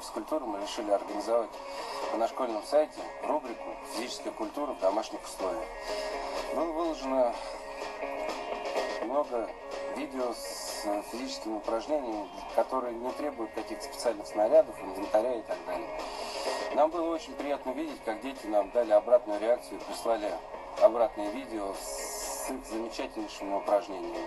физкультуры мы решили организовать на школьном сайте рубрику «Физическая культура в домашних условиях». Было выложено много видео с физическими упражнениями, которые не требуют каких-то специальных снарядов, инвентаря и так далее. Нам было очень приятно видеть, как дети нам дали обратную реакцию, прислали обратные видео с их замечательнейшими упражнениями.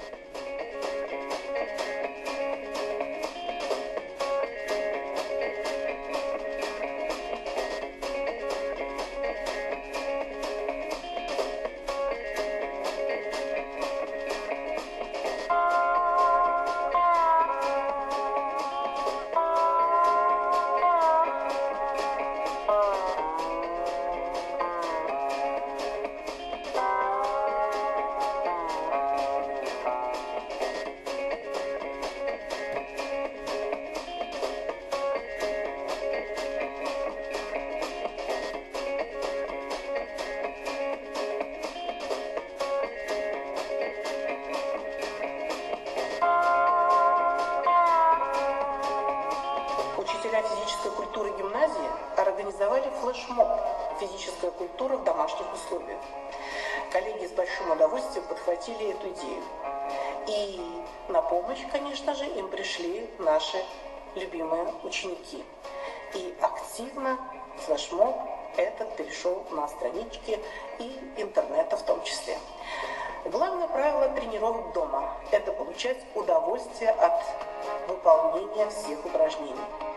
Физической культуры гимназии организовали флешмоб «Физическая культура в домашних условиях». Коллеги с большим удовольствием подхватили эту идею. И на помощь, конечно же, им пришли наши любимые ученики. И активно флешмоб этот перешел на странички и интернета в том числе. Главное правило тренировок дома – это получать удовольствие от выполнения всех упражнений.